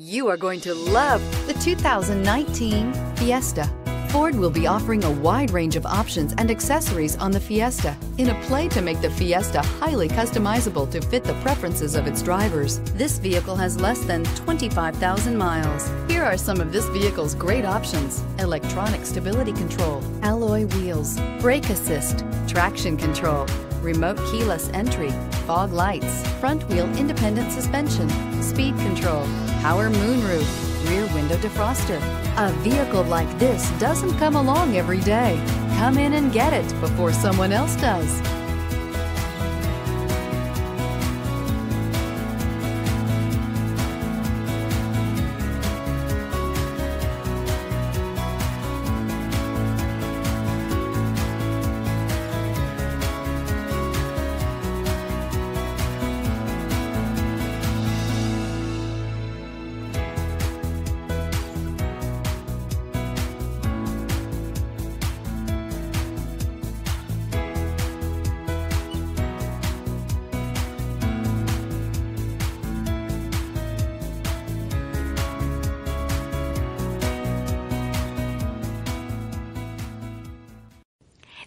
You are going to love the 2019 Fiesta. Ford will be offering a wide range of options and accessories on the Fiesta in a play to make the Fiesta highly customizable to fit the preferences of its drivers. This vehicle has less than 25,000 miles. Here are some of this vehicle's great options. Electronic stability control, alloy wheels, brake assist, traction control, remote keyless entry, fog lights, front wheel independent suspension, speed control, power moonroof, rear window defroster. A vehicle like this doesn't come along every day. Come in and get it before someone else does.